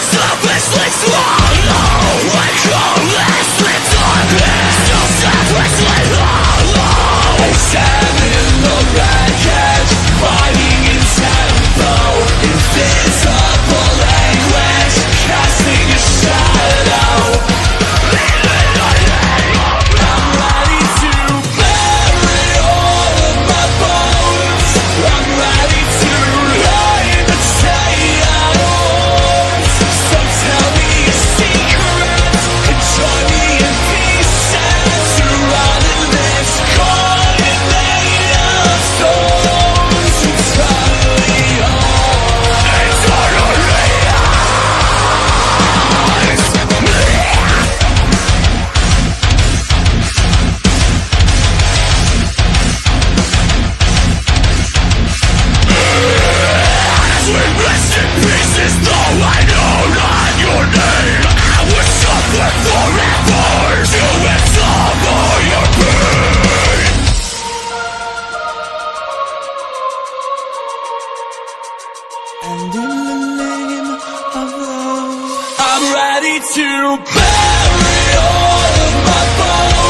Stop I'm ready to bury all of my bones.